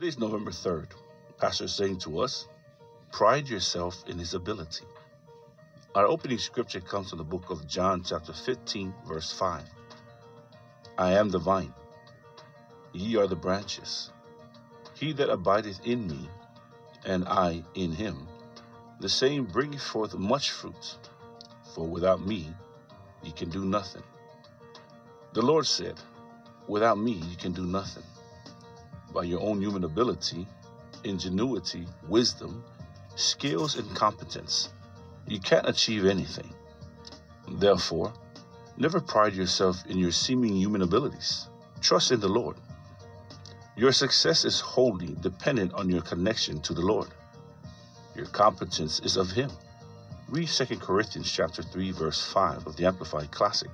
Today's November 3rd. Pastor is saying to us, Pride yourself in his ability. Our opening scripture comes from the book of John, chapter 15, verse 5. I am the vine, ye are the branches. He that abideth in me, and I in him, the same bringeth forth much fruit, for without me ye can do nothing. The Lord said, Without me ye can do nothing. By your own human ability, ingenuity, wisdom, skills, and competence, you can't achieve anything. Therefore, never pride yourself in your seeming human abilities. Trust in the Lord. Your success is wholly dependent on your connection to the Lord. Your competence is of Him. Read 2 Corinthians chapter 3, verse 5 of the Amplified Classic.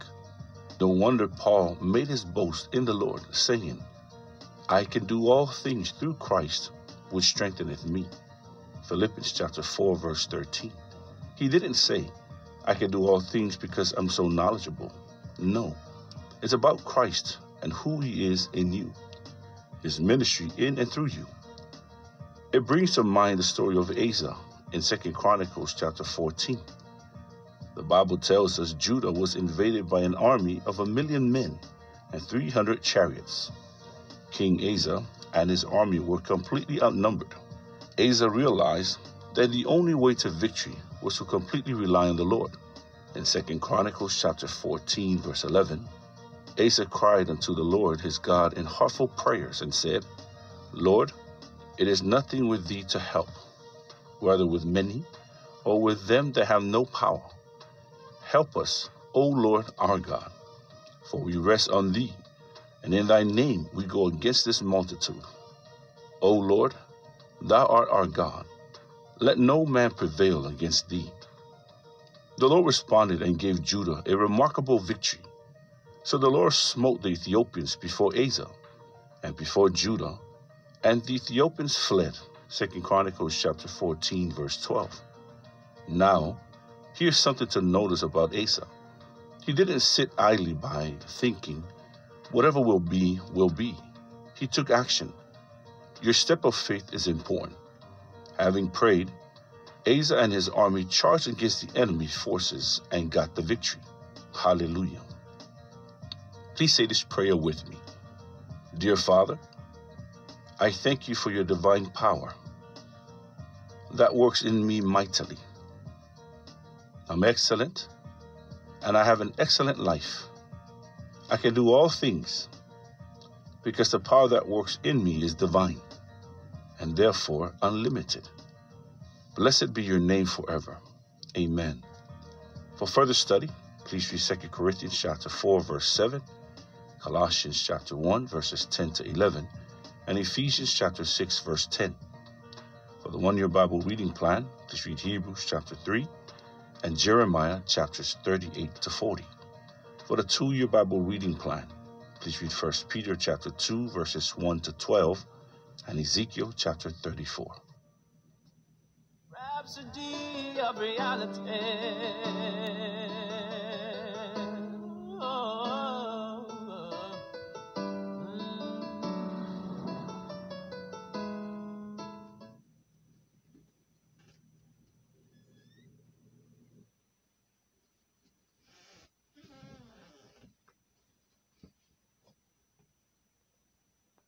No wonder Paul made his boast in the Lord, saying, I can do all things through Christ, which strengtheneth me. Philippians chapter 4, verse 13. He didn't say, I can do all things because I'm so knowledgeable. No, it's about Christ and who he is in you, his ministry in and through you. It brings to mind the story of Asa in 2 Chronicles chapter 14. The Bible tells us Judah was invaded by an army of a million men and 300 chariots. King Asa and his army were completely outnumbered. Asa realized that the only way to victory was to completely rely on the Lord. In 2 Chronicles chapter 14 verse 11, Asa cried unto the Lord his God in heartfelt prayers and said, Lord, it is nothing with thee to help, whether with many or with them that have no power. Help us, O Lord our God, for we rest on thee, and in thy name we go against this multitude. O Lord, Thou art our God. Let no man prevail against thee. The Lord responded and gave Judah a remarkable victory. So the Lord smote the Ethiopians before Asa and before Judah, and the Ethiopians fled. 2 Chronicles chapter 14, verse 12. Now, here's something to notice about Asa. He didn't sit idly by thinking, whatever will be, will be. He took action. Your step of faith is important. Having prayed, Asa and his army charged against the enemy forces and got the victory. Hallelujah. Please say this prayer with me. Dear Father, I thank you for your divine power that works in me mightily. I'm excellent and I have an excellent life. I can do all things because the power that works in me is divine and therefore unlimited. Blessed be your name forever. Amen. For further study, please read 2 Corinthians chapter 4, verse 7, Colossians chapter 1, verses 10 to 11, and Ephesians chapter 6, verse 10. For the one year Bible reading plan, please read Hebrews chapter 3 and Jeremiah chapters 38 to 40. For the two year Bible reading plan, please read 1 Peter chapter 2, verses 1 to 12 and Ezekiel chapter 34. Rhapsody of reality.